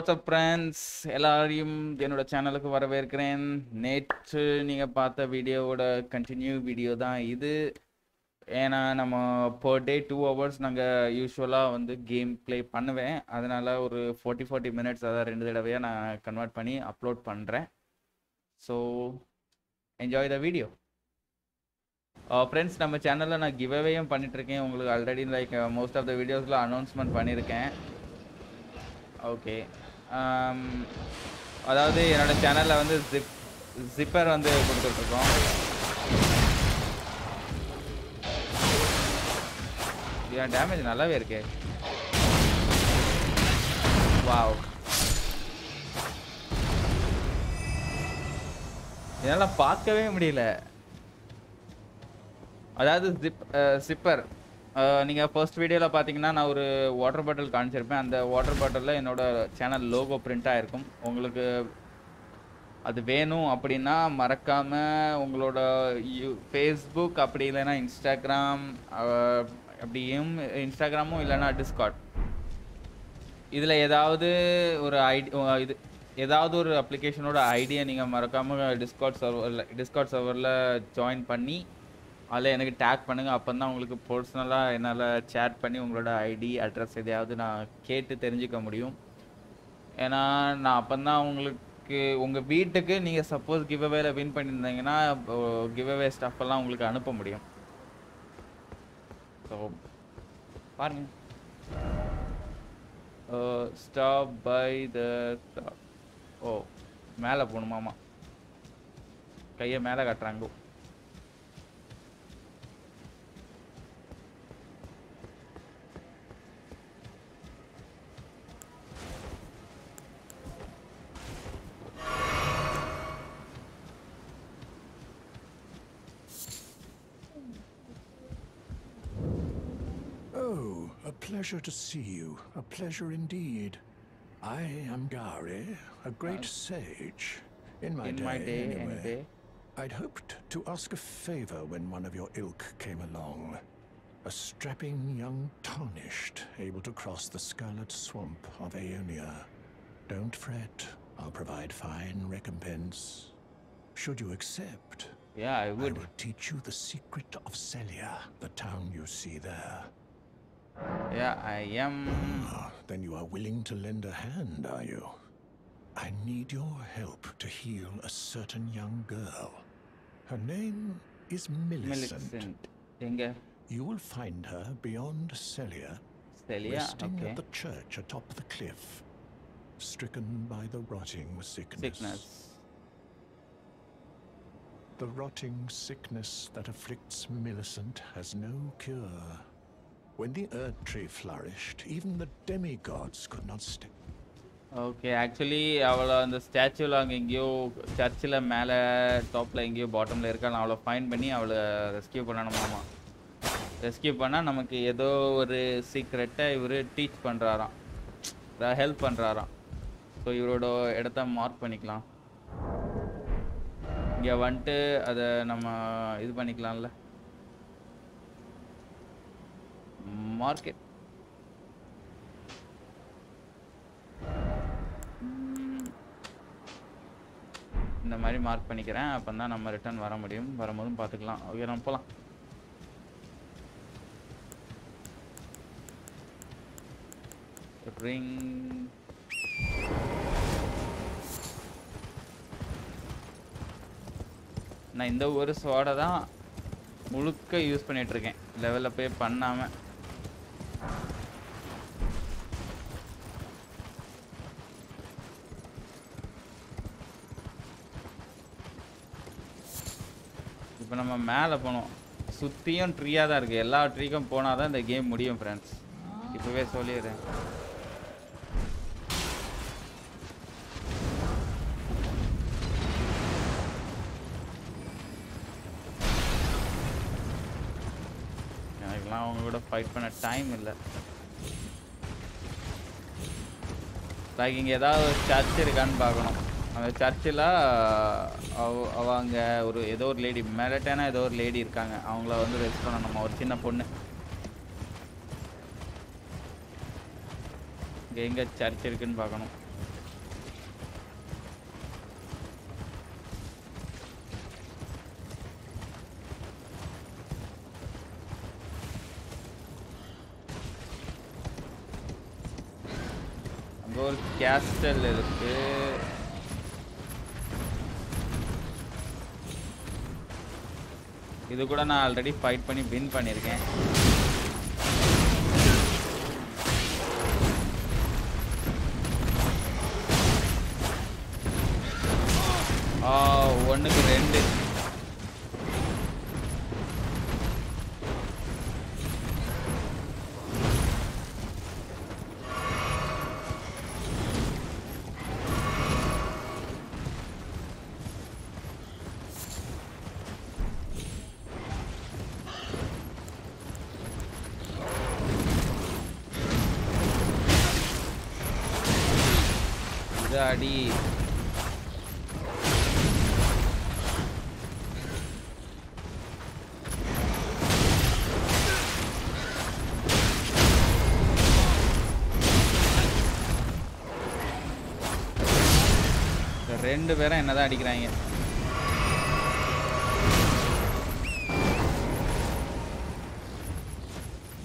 WhatsApp friends எல்லாரையும் என்னோட சேனலுக்கு வரவேற்கிறேன். நேற்று நீங்கள் பார்த்த வீடியோவோட கண்டினியூ வீடியோ தான் இது. ஏன்னா நம்ம பர் டே டூ ஹவர்ஸ் நாங்கள் யூஸ்வலாக வந்து கேம் ப்ளே பண்ணுவேன். அதனால் ஒரு ஃபார்ட்டி ஃபார்ட்டி மினிட்ஸ் அதான் ரெண்டு தடவையாக நான் கன்வெர்ட் பண்ணி அப்லோட் பண்ணுறேன் so enjoy the video friends நம்ம சேனலில் நான் கிவ்அவேயும் பண்ணிகிட்ருக்கேன் உங்களுக்கு already like most of the வீடியோஸில் அனௌன்ஸ்மெண்ட் பண்ணியிருக்கேன். ஓகே அதாவது என்னோட சேனலில் வந்து ஜிப் ஜிப்பர் வந்து கொடுத்துட்ருக்கோம். ஏன் டேமேஜ் நல்லாவே இருக்கே. வாவ் என்னால் பார்க்கவே முடியல. அதாவது ஜிப் சிப்பர் நீங்கள் ஃபர்ஸ்ட் வீடியோவில் பார்த்தீங்கன்னா நான் ஒரு வாட்டர் பாட்டில் காமிச்சிருப்பேன். அந்த வாட்டர் பாட்டிலில் என்னோடய சேனல் லோகோ பிரிண்ட் ஆகிருக்கும் உங்களுக்கு அது வேணும் அப்படின்னா மறக்காமல் உங்களோட யூ ஃபேஸ்புக் அப்படி இல்லைன்னா இன்ஸ்டாகிராம் அப்படியும் இன்ஸ்டாகிராமும் இல்லைன்னா டிஸ்கார்ட் இதில் ஏதாவது ஒரு ஐடி இது ஏதாவது ஒரு அப்ளிகேஷனோட ஐடியை நீங்கள் மறக்காமல் டிஸ்கார்ட் சர்வரில் டிஸ்கார்ட் சர்வரில் ஜாயின் பண்ணி அதில் எனக்கு டேக் பண்ணுங்கள் அப்போ தான் உங்களுக்கு பர்சனலாக என்னால் சேட் பண்ணி உங்களோட ஐடி அட்ரஸ் எதையாவது நான் கேட்டு தெரிஞ்சுக்க முடியும். ஏன்னா நான் அப்போ தான் உங்களுக்கு உங்கள் வீட்டுக்கு நீங்கள் சப்போஸ் கிவ் அவேல வின் பண்ணியிருந்தீங்கன்னா கிவ் அவே ஸ்டஃப் எல்லாம் உங்களுக்கு அனுப்ப முடியும். ஸோ பாருங்க. ஸ்டாப் பை த ஓ மேலே போகணுமாமா கையை மேலே கட்டுறாங்க. Pleasure to see you. A pleasure indeed. I am Gari, a great ah. sage. In my In day, my day, any anyway. day. I'd hoped to ask a favor when one of your ilk came along. A strapping young tarnished, able to cross the scarlet swamp of Aeonia. Don't fret, I'll provide fine recompense. Should you accept, Yeah, I would. I will teach you the secret of Celia, the town you see there. Yeah, I am. Ah, then you are willing to lend a hand, are you? I need your help to heal a certain young girl. Her name is Millicent. Millicent. You will find her beyond Celia, Celia? resting okay. at the church atop the cliff, stricken by the rotting sickness. sickness. The rotting sickness that afflicts Millicent has no cure When the Earth Tree flourished, even the demigods could not stay. Okay actually அவளை அந்த ஸ்டாச்சுவில் அங்கே எங்கேயோ சர்ச்சில் மேலே டாப்பில் எங்கேயோ பாட்டமில் இருக்கா நான் அவளை ஃபைன் பண்ணி அவளை ரெஸ்கியூ பண்ணணுமாமா ரெஸ்கியூ பண்ணால் நமக்கு ஏதோ ஒரு சீக்ரெட்டை இவர் டீச் பண்ணுறாராம் ஹெல்ப் பண்ணுறாராம் ஸோ இவரோட இடத்த மார்க் பண்ணிக்கலாம். இங்கே வந்துட்டு அதை நம்ம இது பண்ணிக்கலாம்ல. மார்க்கெட். இந்த மாதிரி மார்க் பண்ணிக்கிறேன். அப்போ தான் நம்ம ரிட்டர்ன் வர முடியும். வரும்போதும் பார்த்துக்கலாம். ஓகே நம்ம போகலாம் ரிங் நான் இந்த ஒரு சோடை தான் முழுக்க யூஸ் பண்ணிகிட்ருக்கேன் லெவலில் போய் பண்ணாமல் இப்போ நம்ம மேலே போனோம். சுற்றியும் ட்ரீயாக தான் இருக்குது எல்லா ட்ரீக்கும் போனால் தான் இந்த கேம் முடியும் ஃப்ரெண்ட்ஸ் இப்போவே சொல்லிடுறேன். எனக்குலாம் அவங்க கூட ஃபைட் பண்ண டைம் இல்லை. லைக் இங்கே ஏதாவது ஒரு சர்ச் இருக்கான்னு பார்க்கணும். அந்த சர்ச்சில் அவங்க ஒரு ஏதோ ஒரு லேடி மெலட்டானா ஏதோ ஒரு லேடி இருக்காங்க. அவங்கள வந்து ரெஸ்ட் பண்ணணும்? நம்ம ஒரு சின்ன பொண்ணு. இங்கே எங்கே சர்ச் இருக்குன்னு பார்க்கணும். அங்கே ஒரு கேஸ்டல் இருக்குது இது கூட நான் ஆல்ரெடி ஃபைட் பண்ணி வின் பண்ணியிருக்கேன். அடி. ரெண்டு பேரும் என்னதான் அடிக்கிறாங்க.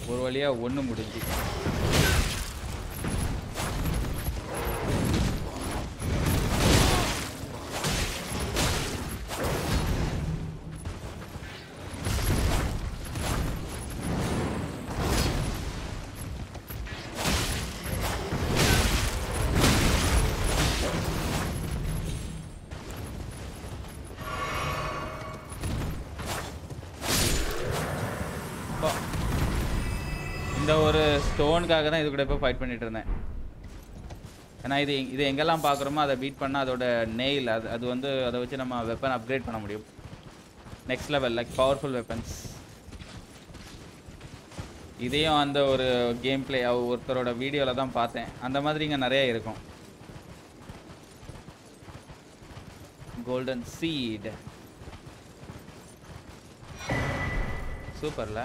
ஒரு வழியா ஒண்ணு முடிஞ்சு. ஸ்டோனுக்காக தான் இது கூட இப்போ ஃபைட் பண்ணிட்டு இருந்தேன். ஏன்னா இது இது எங்கெல்லாம் பார்க்குறோமோ அதை பீட் பண்ணால் அதோட நெயில் அது அது வந்து அதை வச்சு நம்ம வெப்பன் அப்கிரேட் பண்ண முடியும். Next level like powerful weapons இதையும் அந்த ஒரு கேம் பிளே ஒருத்தரோட வீடியோவில் தான் பார்த்தேன். அந்த மாதிரி இங்கே நிறையா இருக்கும். கோல்டன் சீட் சூப்பரில்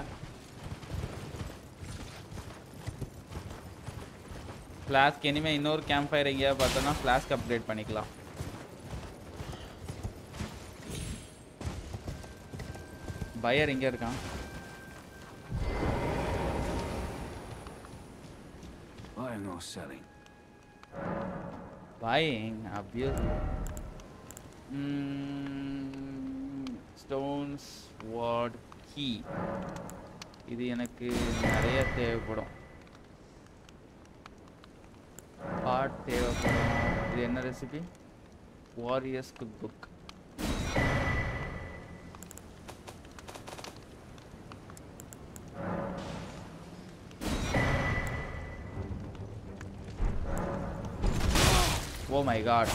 ஃப்ளாஸ்க் இனிமேல் இன்னொரு கேம்ப் ஃபயர் எங்கேயாவது பார்த்தோன்னா ஃப்ளாஸ்க் அப்கிரேட் பண்ணிக்கலாம். பையர் எங்கே இருக்கான்? Buying or selling? buying obviously. Stonesword key இது எனக்கு நிறைய தேவைப்படும். ஹார்ட் தேவைப்படும் இது என்ன recipe warriors cookbook oh my god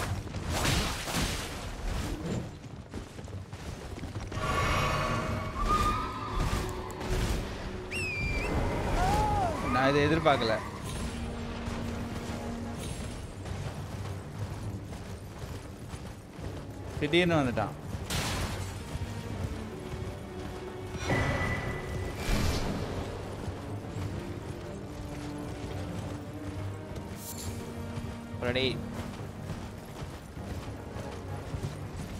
நான் இதை எதிர்பார்க்கல. திடீர்னு வந்துட்டான். ரெடி.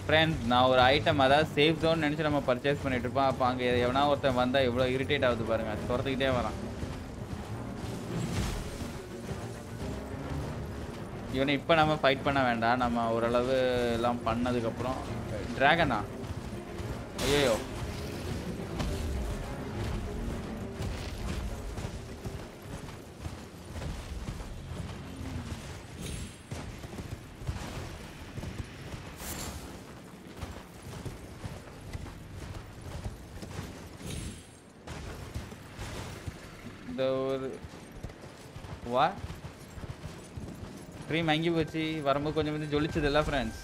ஃப்ரெண்ட்ஸ் நான் ஒரு ஐட்டம் அதாவது சேஃப் ஜோன் நினச்சி நம்ம பர்ச்சேஸ் பண்ணிட்டு இருப்போம். அப்போ அங்கே எவனா ஒருத்தன் வந்தால் எவ்வளோ இரிட்டேட் ஆகுது பாருங்க. அது துரத்துக்கிட்டே வரான். இவனை இப்போ நம்ம ஃபைட் பண்ண வேண்டாம். நம்ம ஓரளவு எல்லாம் பண்ணதுக்கப்புறம் டிராகனா ஐயோ க்ரீம் அங்கி போச்சு. வரும்போது கொஞ்சம் கொஞ்சம் ஜொலிச்சது இல்லை ஃப்ரெண்ட்ஸ்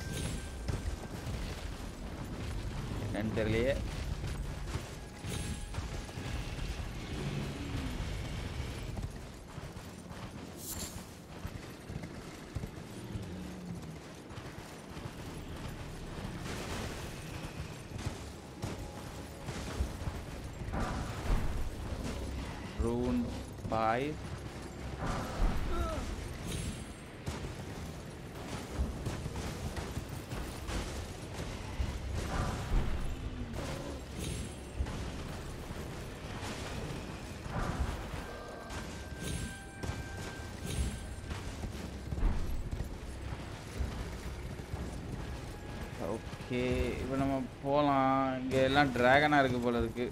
ஓகே இப்போ நம்ம போகலாம் இங்கே எல்லாம் ட்ராகனாக இருக்குது போல இருக்கு.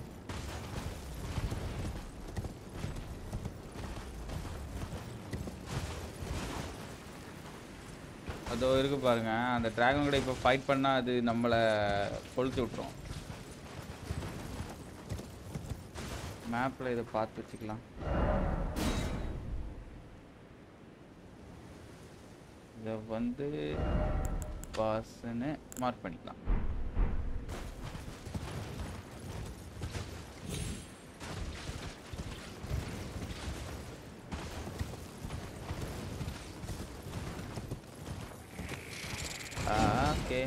அதோ இருக்கு பாருங்க. அந்த டிராகன் கூட இப்போ ஃபைட் பண்ணால் அது நம்மளை கொளுத்து விட்டுரும். மேப்பில் இதை பார்த்து வச்சுக்கலாம். இதை வந்து பாஸ்ன்னு மார்க் பண்ணிக்கலாம் okay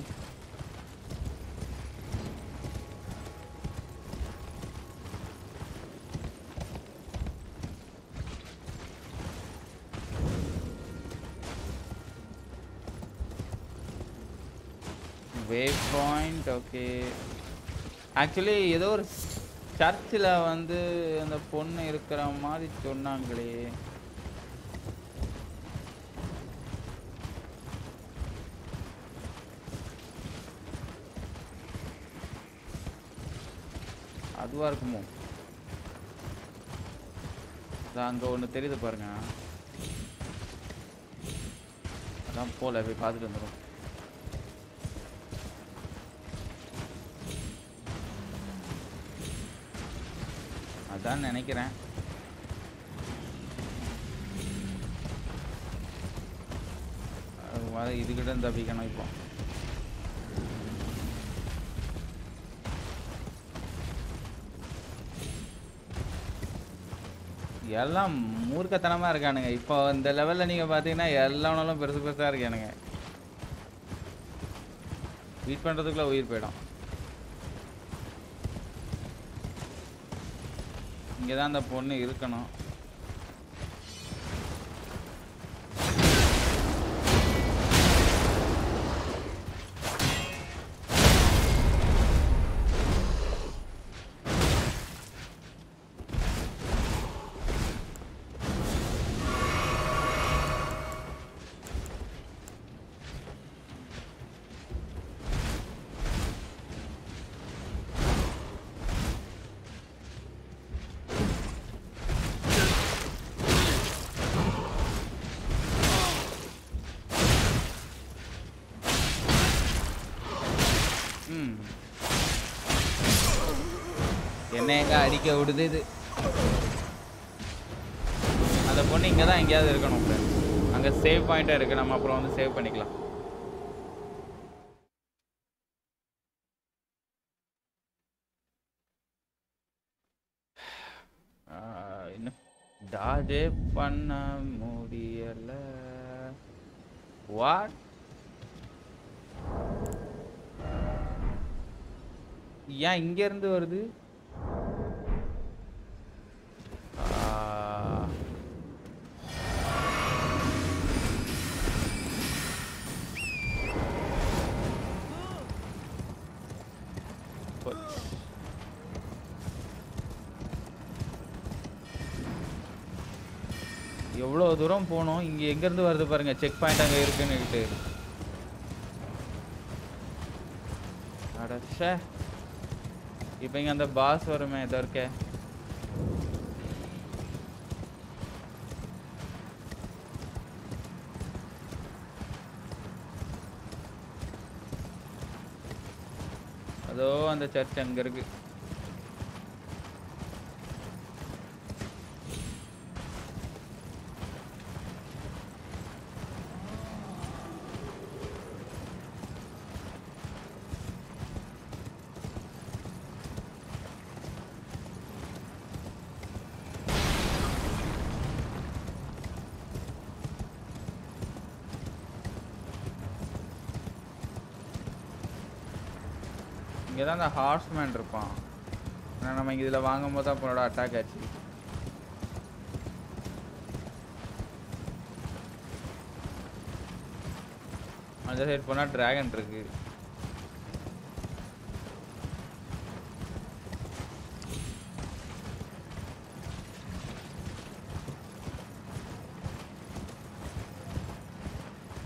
waypoint okay actually ஏதோ ஒரு சர்ச்சில் வந்து அந்த பொண்ணு இருக்கிற மாதிரி சொன்னாங்களே. அதுவா இருக்குமோ? அதான் அங்க தெரியுது பாருங்க. அதான் போல போய் பார்த்துட்டு வந்துடும் அதான் நினைக்கிறேன். அது மாதிரி இதுகிட்ட தப்பிக்கணும் இப்போ. எல்லாம் மூர்க்கத்தனமாக இருக்கானுங்க. இப்போ இந்த லெவல்ல நீங்க பாத்தீங்கன்னா எல்லாவனாலும் பெருசு பெருசா இருக்கானுங்க. வீட் பண்றதுக்குள்ள உயிர் போயிடும். இங்கே தான் அந்த பொண்ணு இருக்கணும். அடிக்க விடுது இது. அந்த பொண்ணு இங்கே தான் எங்கேயாவது இருக்கணும் அங்கே அங்க சேவ் பாயிண்டா இருக்கு. நம்ம அப்புறம் வந்து சேவ் பண்ணிக்கலாம். இன்னும் டாஜே பண்ண முடியல. வாட் ஏன் இங்க இருந்து வருது? இவ்வளோ தூரம் போனோம். இங்க எங்க இருந்து வருது பாருங்க. செக் பாயிண்ட் அங்க இருக்குன்னுட்டு அடச்சே இப்போ இங்க அந்த பாஸ் வருமே இதோ இருக்கே. அதோ அந்த சர்ச் அங்க இருக்கு. இங்கே தான் அந்த ஹார்ஸ்மேன் இருப்பான். ஆனால் நம்ம இங்கே இதில் வாங்கும் போது தான் அப்பனோட அட்டாக் ஆச்சு. அந்த சைடு போனால் டிராகன் இருக்கு.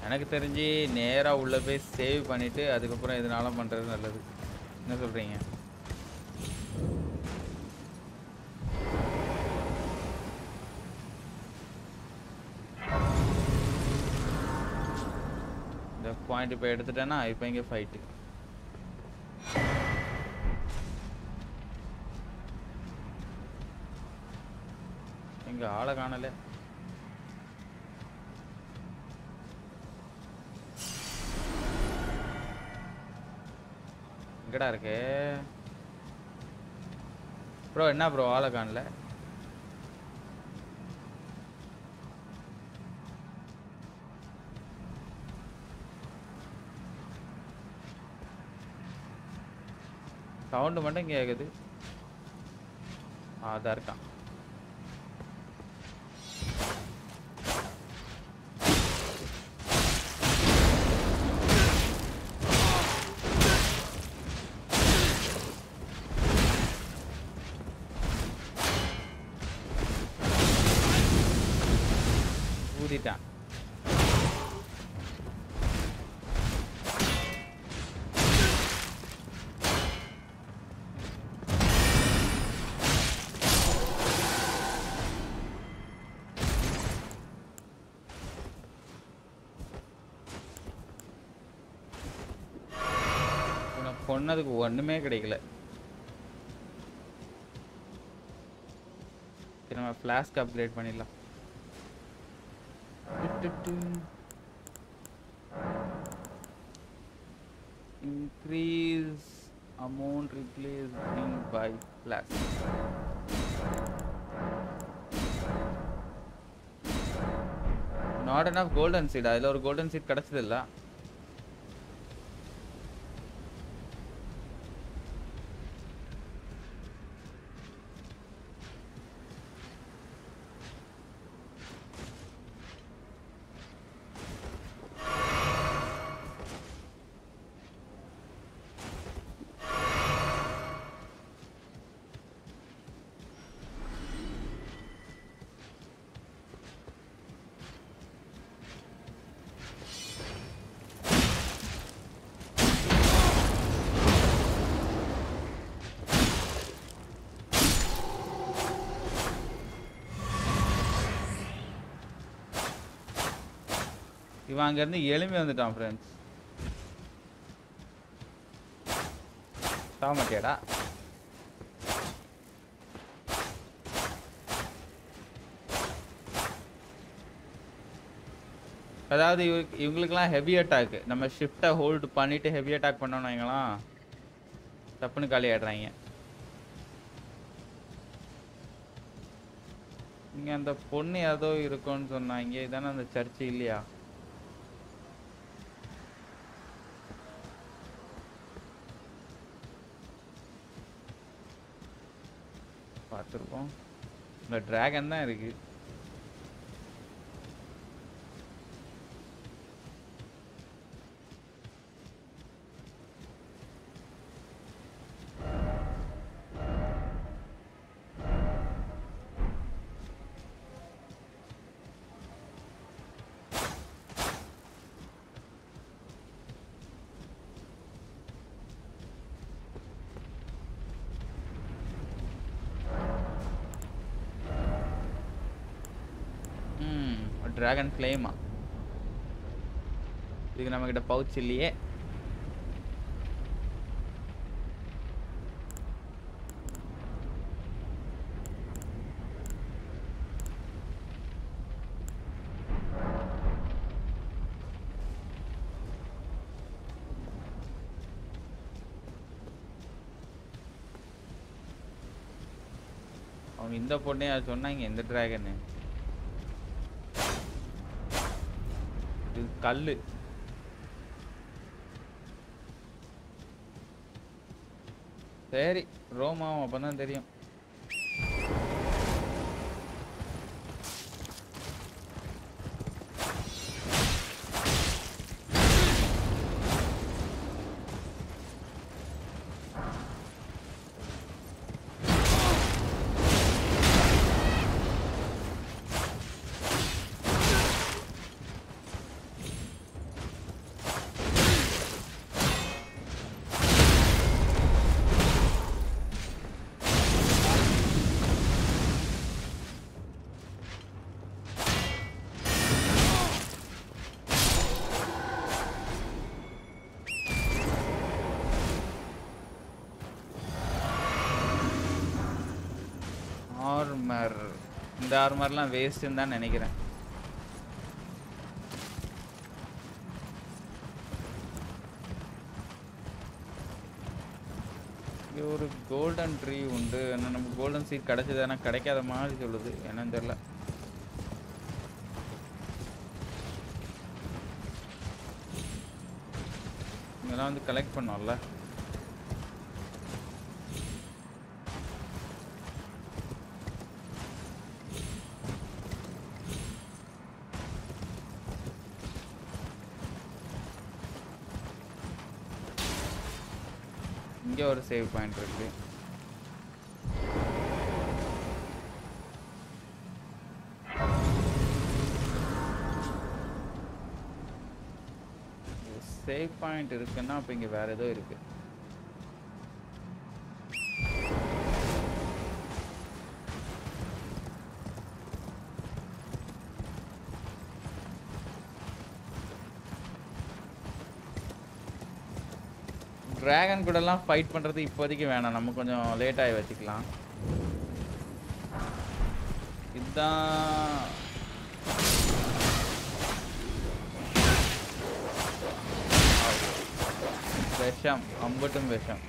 எனக்கு தெரிஞ்சு நேராக உள்ள போய் சேவ் பண்ணிவிட்டு அதுக்கப்புறம் எதுனாலும் பண்ணுறது நல்லது. என்ன சொல்றீங்க இந்த பாயிண்ட் இப்போ எடுத்துட்டேன்னா இப்போ இங்கே ஃபைட்டு எங்க எங்கடா இருக்கு? ப்ரோ என்ன ப்ரோ ஆளை சவுண்டு மட்டும் கேக்குது. அதான் இருக்கான். ஒன்றதுக்கு ஒன்றுமே கிடைக்கல சரி நம்ம ஃப்ளாஸ்க் அப்கிரேட் பண்ணிடலாம் increase amount replace by flask not and of golden seed அதில் ஒரு கோல்டன் சீட் கிடச்சதில்ல இவன் அங்கேருந்து எலும்பி வந்துட்டான் ஃப்ரெண்ட்ஸ் சாக அதாவது இவ இவங்களுக்குலாம் ஹெவி அட்டாக் நம்ம ஷிஃப்ட்டை ஹோல்டு பண்ணிவிட்டு ஹெவி அட்டாக் பண்ணோம்னு இவங்களாம் தப்புன்னு காலி ஆயிடுறாங்க. அந்த பொண்ணு ஏதோ இருக்கும்னு சொன்னாங்க. இதானே அந்த சர்ச்சு இல்லையா? பார்த்துருக்கோம். இந்த ட்ராகன் தான் இருக்குது டிராகன் ஃப்ளேமா இதுக்கு நம்ம கிட்ட பவுச் இல்லையே. அவங்க இந்த பொண்ணே சொன்னாங்க எந்த டிராகனு கல் கல்லு. சரி ரோமாவும் அப்பதான் தெரியும். இந்த ஆர்மர்லாம் வேஸ்ட்டுன்னு தான் நினைக்கிறேன். இங்கே ஒரு கோல்டன் ட்ரீ உண்டு. ஆனால் நம்ம கோல்டன் சீட் கிடைச்சது ஆனால் கிடைக்காத மாதிரி சொல்லுது. என்னன்னு தெரியல. இதெல்லாம் வந்து கலெக்ட் பண்ணோம்ல. இங்கே ஒரு சேவ் பாயிண்ட் இருக்கு சேவ் பாயிண்ட் இருக்குன்னா அப்போ இங்கே வேற ஏதோ இருக்கு டிராகன் கூடலாம் ஃபைட் பண்ணுறது இப்போதைக்கு வேணாம். நம்ம கொஞ்சம் லேட்டாகி வச்சுக்கலாம். இதுதான் விஷம். அம்பட்டும் விஷம்.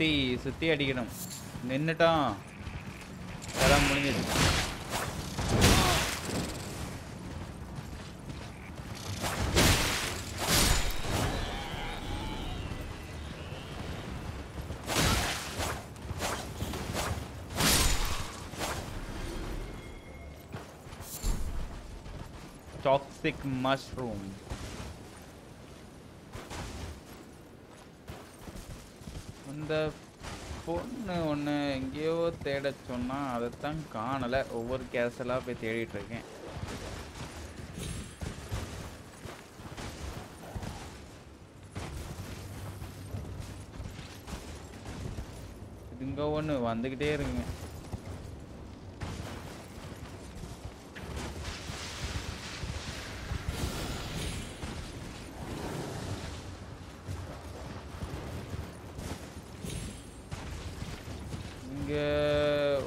சுத்தி சுத்தி அடிக்கணும். நின்னுட்டோம் எல்லாம் முடிஞ்சது toxic mushroom. அந்த பொண்ணு ஒன்று எங்கேயோ தேட சொன்னால் அதைத்தான் காணலை. ஒவ்வொரு கேசலாக போய் தேடிட்டு இருக்கேன். இதுங்க ஒன்று வந்துக்கிட்டே இருக்குங்க இங்க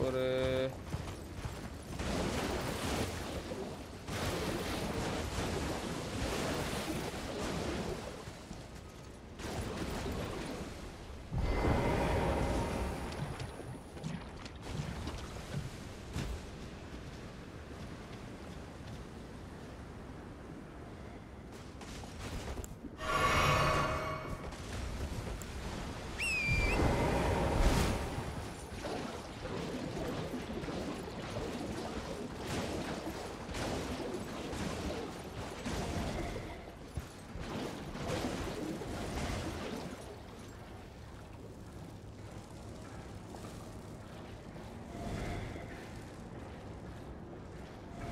ஒரு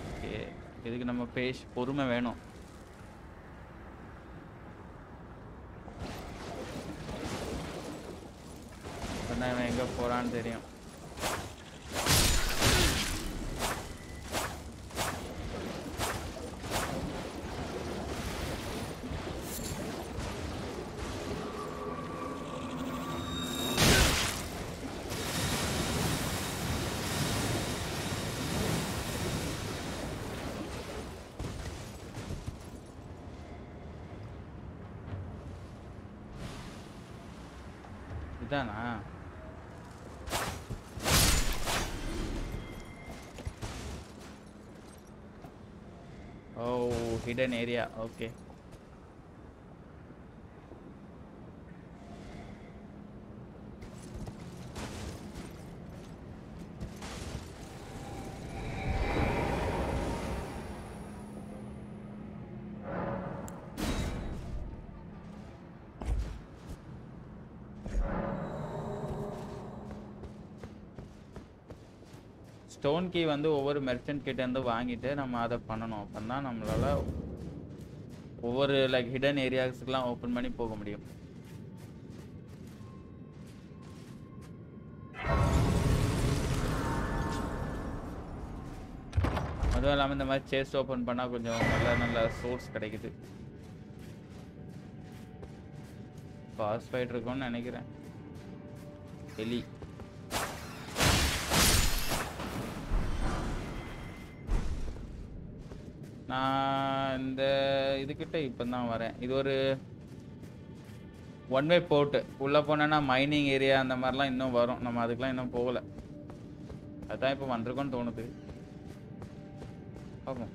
ஓகே இதுக்கு நம்ம பேஷ் பொறுமை வேணும் அப்பதான் இவன் எங்க போறான்னு தெரியும் இதுதானா oh hidden area okay stone key வந்து ஒவ்வொரு மெர்ச்சன்ட் கிட்ட இருந்து வாங்கிட்டு நம்ம அதை பண்ணணும். அப்போ நம்மளால ஒவ்வொரு லைக் ஹிடன் ஏரியாஸ்க்குலாம் ஓப்பன் பண்ணி போக முடியும். அதுவும் இல்லாமல் இந்த மாதிரி சேஸ்ட் ஓப்பன் பண்ணால் கொஞ்சம் நல்ல நல்ல சோர்ஸ் கிடைக்குது. பாஸ் ஃபைட் இருக்கும்னு நினைக்கிறேன். எலி நான் இந்த இதுக்கிட்ட இப்போ தான் வரேன். இது ஒரு ஒன் வே போர்ட்டு உள்ளே போனேன்னா மைனிங் ஏரியா அந்த மாதிரிலாம் இன்னும் வரும். நம்ம அதுக்கெலாம் இன்னும் போகலை. அதுதான் இப்போ வந்திருக்கோன்னு தோணுது. பார்ப்போம்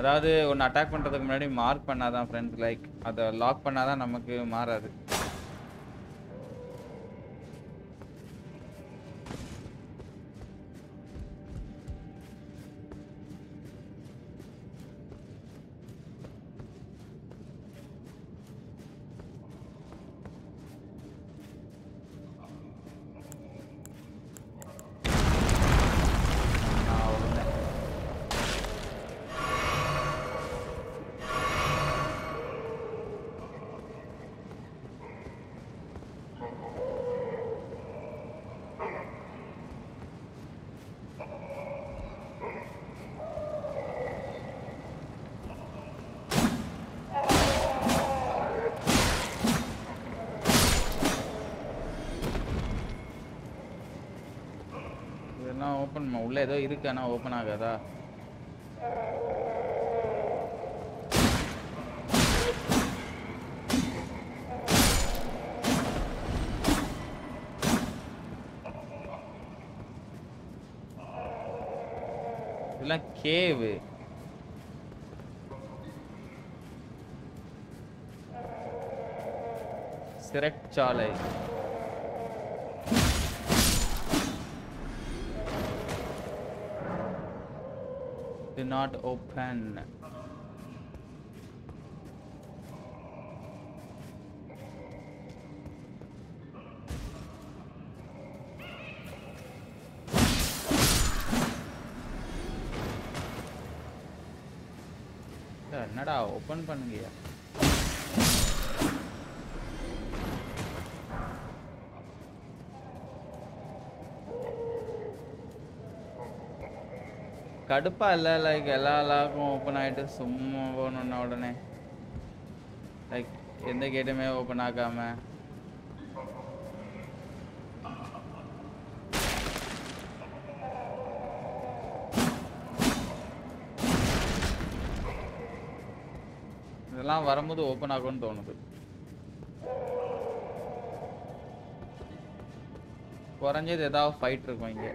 அதாவது ஒன்று அட்டாக் பண்ணுறதுக்கு முன்னாடி மார்க் பண்ணாதான் ஃப்ரெண்ட்ஸ் லைக் அதை லாக் பண்ணாதான் நமக்கு மாறாது. ஓப்பன் உள்ள ஏதோ இருக்கு ஆனா ஓப்பன் ஆகாதா? இதெல்லாம் கேவு சிறைச்சாலை. Not open கடுப்பா இல்லை லைக் எல்லா லாக்கும் ஓப்பன் ஆகிட்டு சும்மா போகணுன்னா உடனே. லைக் எந்த கேட்டுமே ஓப்பன் ஆக்காம இதெல்லாம் வரும்போது ஓப்பன் ஆகும்னு தோணுது. குறைஞ்சது ஏதாவது ஃபைட் இருக்கும் இங்கே.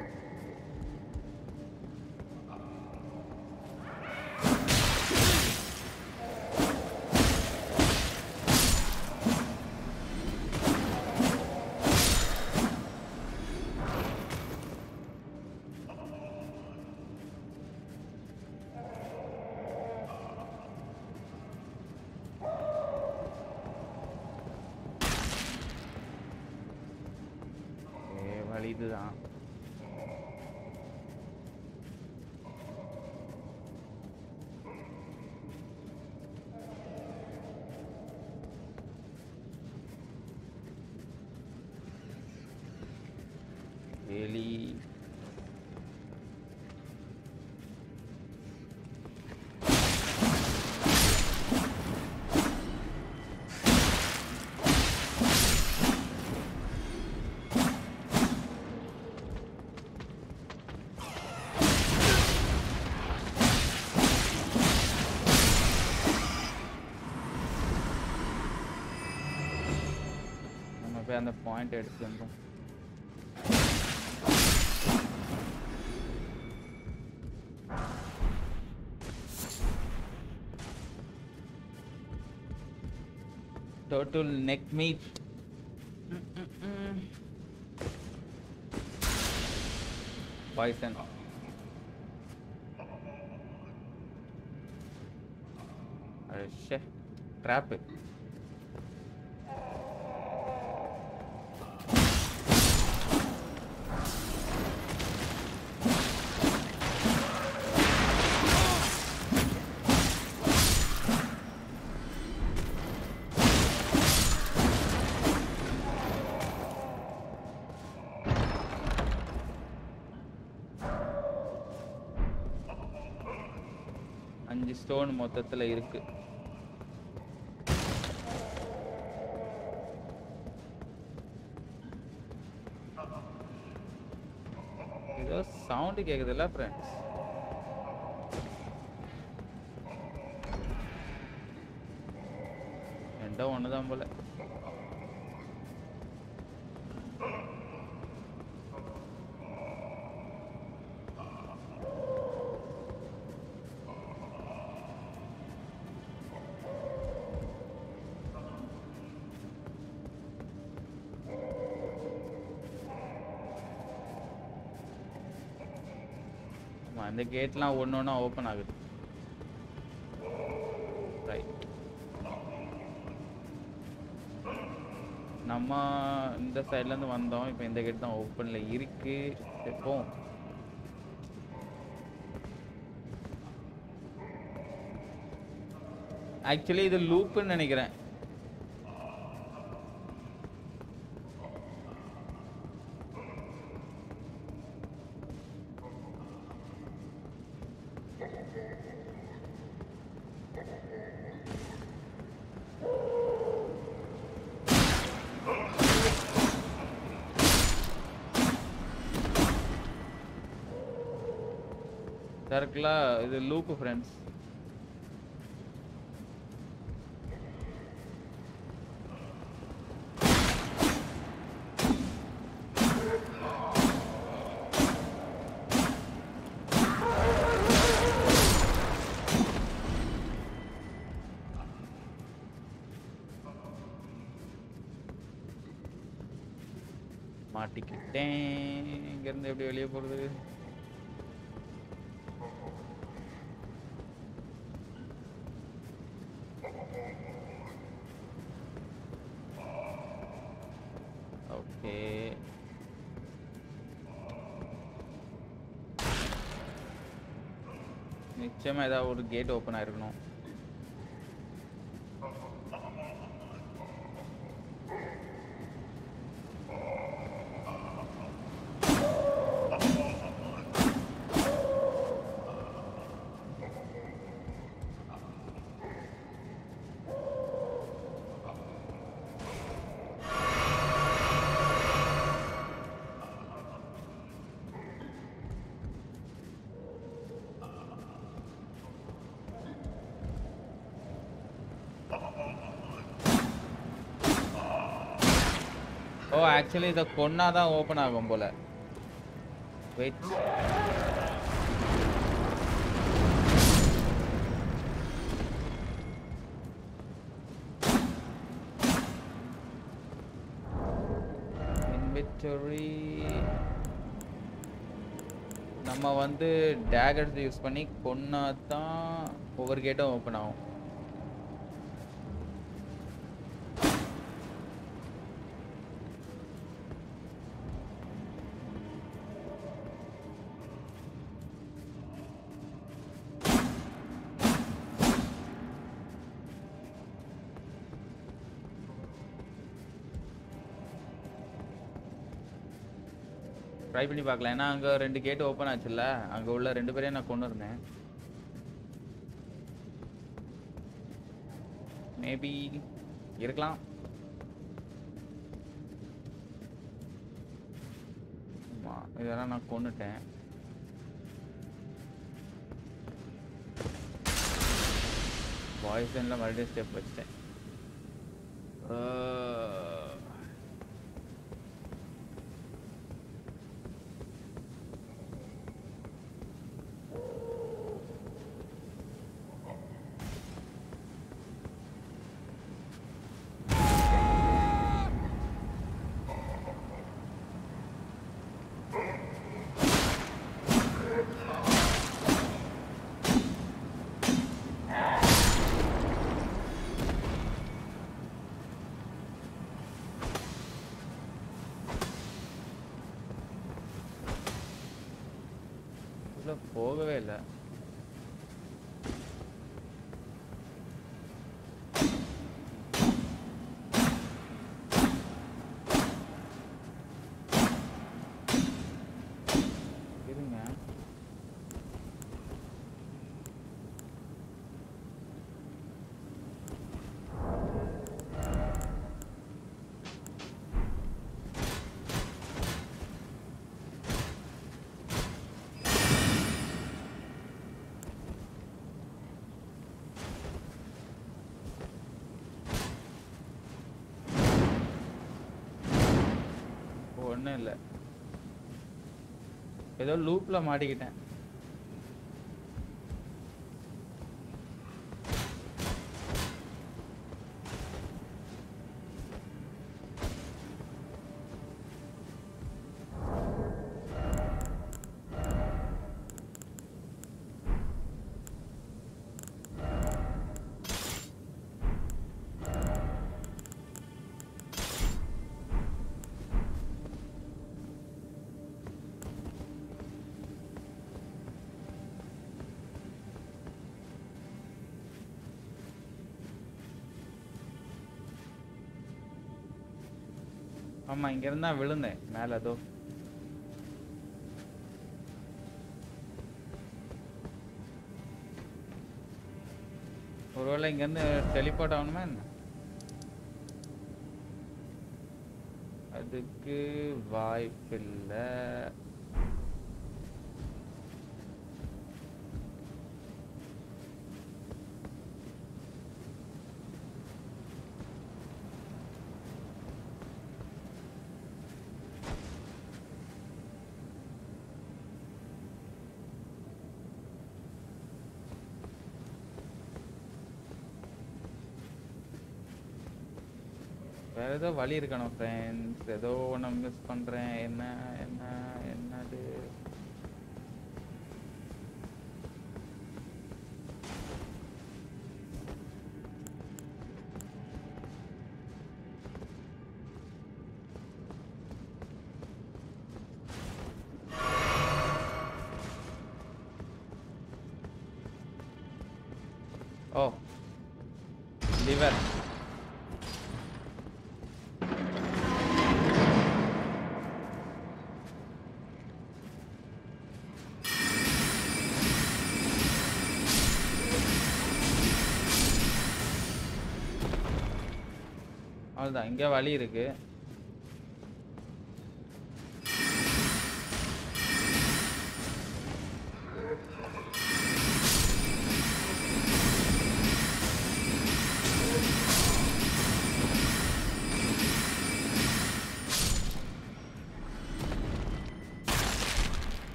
போய் அந்த பாயிண்ட் எடுத்து வந்தோம் Total neck meat. Poison. ஷே ட்ராப்பு அஞ்சு மொத்தத்துல இருக்கு. ஏதோ சவுண்டு கேட்குதுல்ல ஃப்ரெண்ட்ஸ் ரெண்டோ ஒன்று தான் போல. அந்த கேட்லாம் ஒன்று ஒன்றா ஓப்பன் ஆகுது. ரைட் நம்ம இந்த சைட்லேருந்து வந்தோம். இப்போ இந்த கேட் தான் ஓப்பனில் இருக்கு. எப்போ ஆக்சுவலி இது லூப்புன்னு நினைக்கிறேன். இருக்குல்ல இது லூப்பு ஃப்ரெண்ட்ஸ் மாட்டிக்கிட்டேன். இங்கேருந்து எப்படி வெளியே போகிறது நிச்சயமா ஏதாவது ஒரு கேட் ஓப்பன் ஆயிருக்கணும். Oh, ஓ ஆக்சுவலி இதை கொன்னா தான் ஓப்பன் ஆகும் போல. வெயிட் இன்வென்டரி நம்ம வந்து டேகர்ஸ் யூஸ் பண்ணி கொன்னா தான் ஒவ்வொரு கேட்டும் ஓப்பன் ஆகும். ட்ரை பண்ணி பார்க்கலாம் ஏன்னா அங்கே ரெண்டு கேட்டு ஓப்பன் ஆச்சுல்ல? அங்கே உள்ள ரெண்டு பேரையும் நான் கொண்டு இருந்தேன் மேபி இருக்கலாம். ஆமாம் இதெல்லாம் நான் கொண்டுட்டேன். பாய்சனில் மறுபடியும் ஸ்டெப் வச்சிட்டேன் உள்ள போகவே இல்லை இருங்க ஒன்றும் இல்லை. ஏதோ லூப்ல மாட்டிக்கிட்டேன். ஆமா இங்க இருந்தா விழுந்தேன். மேல ஏதோ ஒருவேளை இங்க இருந்து டெலிபோர்ட் ஆகணுமா என்ன? அதுக்கு வாய்ப்பில்லை. ஏதோ வழி இருக்கணும் ஃப்ரெண்ட்ஸ் ஏதோ ஒன்று மிஸ் பண்றேன். என்ன தான் இங்கே வழி இருக்கு.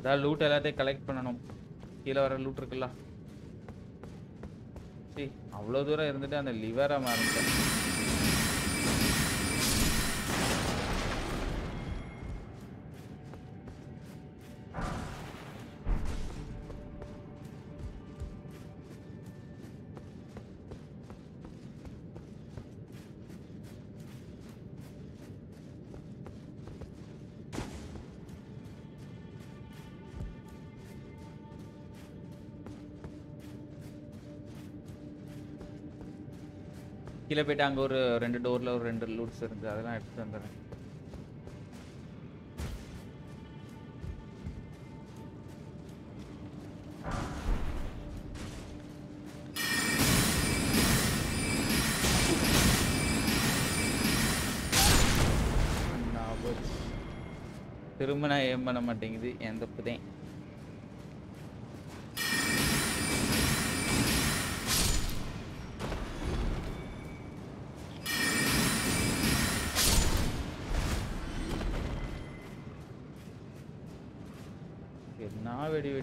அதாவது லூட் எல்லாத்தையும் கலெக்ட் பண்ணணும். கீழே வர லூட் இருக்குல்ல? அவ்வளோ தூரம் இருந்துட்டு அந்த லிவரை மறந்துட்டேன். கீழே போயிட்டு அங்கே ஒரு ரெண்டு டோரில் ஒரு ரெண்டு லூட்ஸ் இருந்து அதெல்லாம் எடுத்துட்டு வந்துடுறேன். திரும்ப நான் ஏம் பண்ண மாட்டேங்குது? என் தப்பு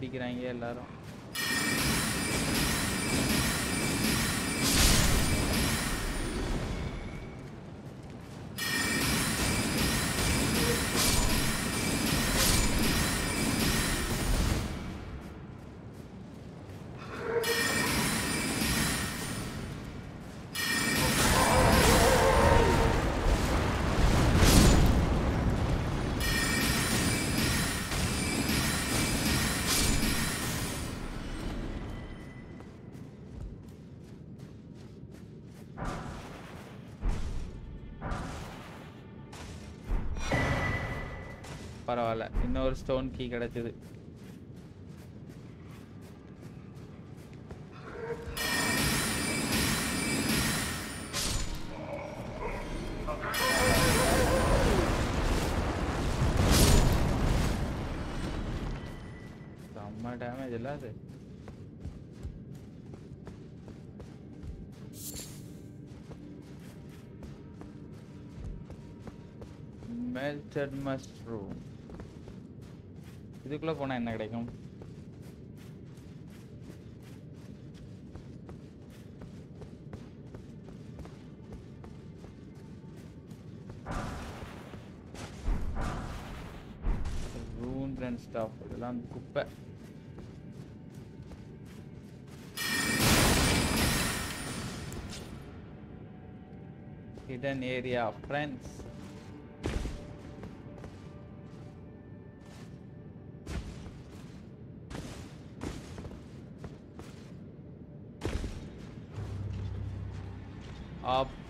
அடிக்கிறாங்க எல்லாரும். பரவாயில்ல. இன்னொரு ஸ்டோன் கீ கிடைச்சது. செம்ம டேமேஜ் இல்ல அது. Melted mushroom. இதுக்குள்ளே போனால் என்ன கிடைக்கும்? ரூன்ஸ் அண்ட் ஸ்டாஃப் இதெல்லாம் குப்பை. Hidden area friends.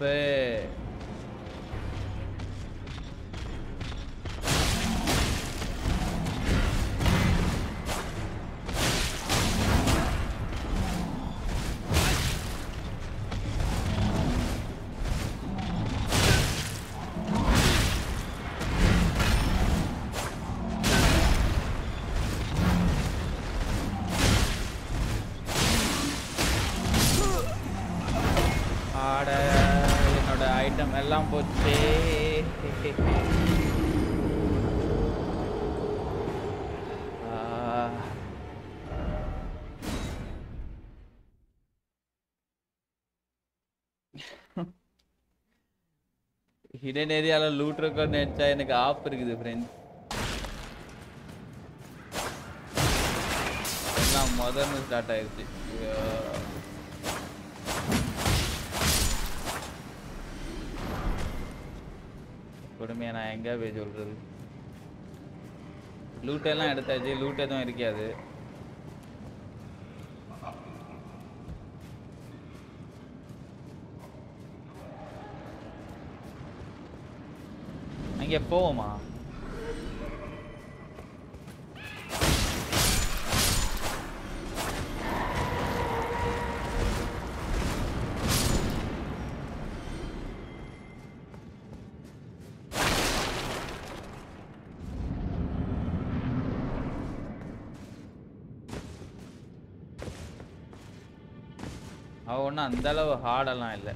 அப்பே ஹிடன் ஏரியாவில் லூட் இருக்குன்னு நினச்சா எனக்கு ஆஃப் இருக்குது ஃப்ரெண்ட்ஸ் எல்லாம் முதல்ல ஸ்டார்ட் ஆயிடுச்சு. கொடுமையாக கொடுமையா நான் எங்க போய் சொல்றது? லூட் எல்லாம் எடுத்தாச்சு. லூட் எதுவும் இருக்காது. அங்கே போவோமா? அவ ஒன்றும் அந்த அளவு ஹார்டெல்லாம் இல்லை.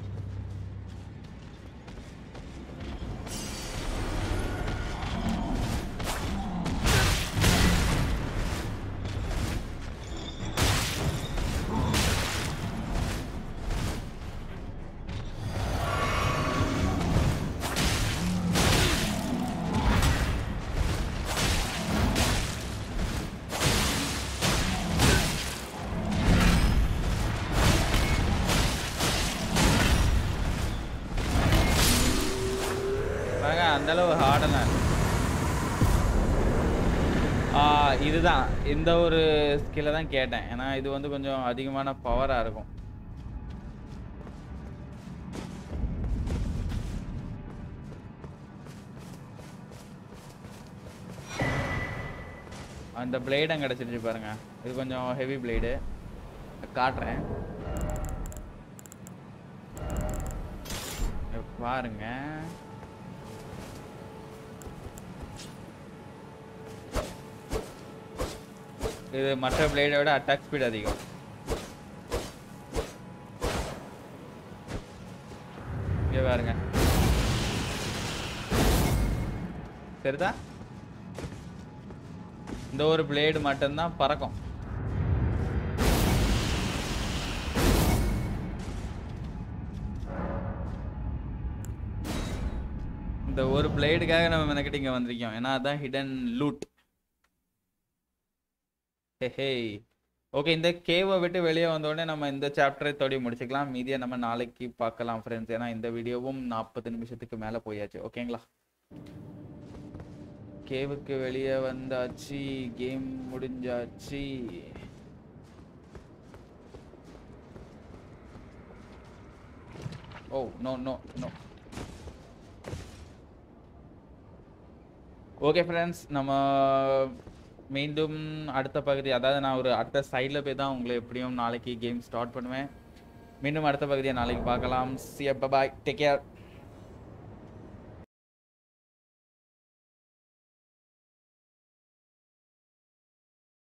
இந்த ஒரு ஸ்கில்லை தான் கேட்டேன். ஏன்னா இது வந்து கொஞ்சம் அதிகமான பவராக இருக்கும். அந்த பிளேடும் கிடச்சிருச்சு பாருங்க. இது கொஞ்சம் ஹெவி பிளேடு காட்டுறேன். பாருங்கள் இது மற்ற பிளேடை விட அட்டாக் ஸ்பீட் அதிகம். இங்கே பாருங்க. சரிதா இந்த ஒரு பிளேடு மட்டும்தான் பறக்கும். இந்த ஒரு பிளேடுக்காக நம்ம மெனக்கிட்ட இங்க வந்திருக்கோம். ஏன்னா அதான் ஹிடன் லூட் ஹே ஓகே இந்த கேவை விட்டு வெளியே வந்தோடனே நம்ம இந்த சாப்டரை தொடி முடிச்சுக்கலாம். மீதியை நம்ம நாளைக்கு பார்க்கலாம் ஃப்ரெண்ட்ஸ் ஏன்னா இந்த வீடியோவும் நாற்பது நிமிஷத்துக்கு மேலே போயாச்சு. ஓகேங்களா கேவுக்கு வெளியே வந்தாச்சு. கேம் முடிஞ்சாச்சு. ஓ no no no okay friends நம்ம மீண்டும் அடுத்த பகுதி அதாவது நான் ஒரு அடுத்த சைடில் போய் தான் உங்களை எப்படியும் நாளைக்கு கேம் ஸ்டார்ட் பண்ணுவேன். மீண்டும் அடுத்த பகுதியை நாளைக்கு பார்க்கலாம். C bye take care